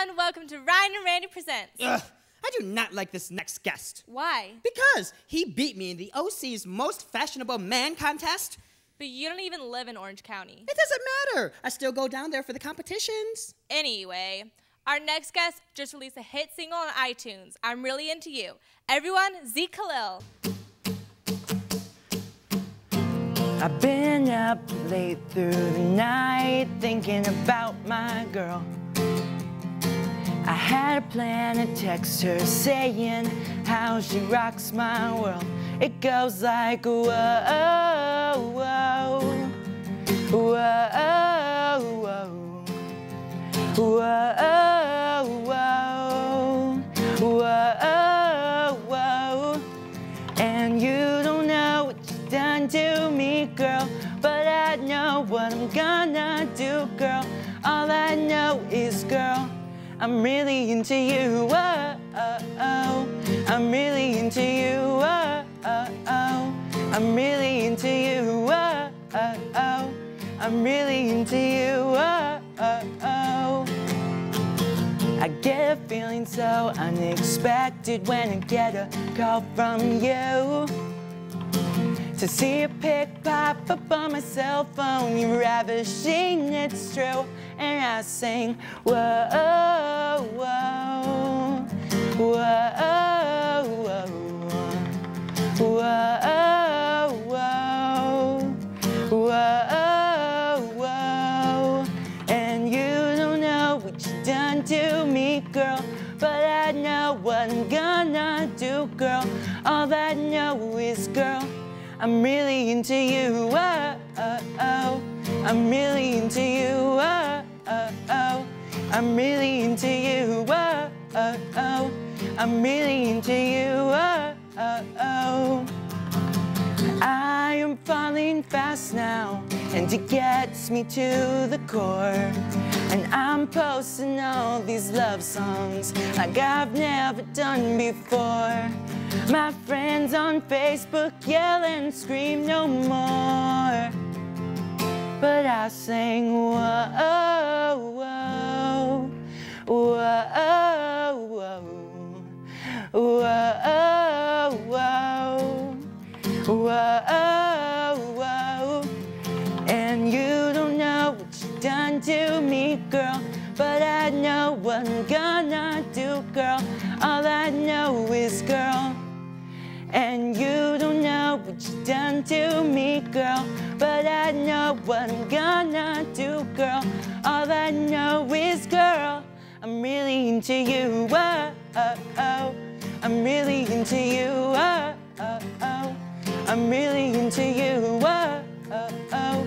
everyone. Welcome to Ryan and Randi Presents. Ugh, I do not like this next guest. Why? Because he beat me in the OC's most fashionable man contest. But you don't even live in Orange County. It doesn't matter. I still go down there for the competitions. Anyway, our next guest just released a hit single on iTunes. I'm really into you. Everyone, Zeke Kalil. I've been up late through the night thinking about my girl. I a plan to text her saying how she rocks my world. It goes like whoa, whoa, whoa, whoa, whoa, whoa, whoa. And you don't know what you've done to me, girl. But I know what I'm gonna do, girl. All I know is, girl, I'm really into you. Oh, oh, oh. I'm really into you. Oh, oh, oh. I'm really into you. Oh, oh, oh. I'm really into you. Oh, oh, oh. I get a feeling so unexpected when I get a call from you. To see a pic pop up on my cell phone, you're ravishing, it's true. And I sing, whoa, girl. But I know what I'm gonna do, girl. All I know is, girl, I'm really into you. Oh, oh, oh. I'm really into you. Oh, oh, oh. I'm really into you. Oh, oh, oh. I'm really into you. Fast now, and it gets me to the core. And I'm posting all these love songs like I've never done before. My friends on Facebook yell and scream no more. But I sing, whoa, done me, girl. But I know what I'm gonna do, girl. All I know is, girl. And you don't know what you done to me, girl. But I know what I'm gonna do, girl. All I know is, girl, I'm really into you. Oh, oh, oh. I'm really into you. Oh, oh, oh. I'm really into you. Oh, oh, oh.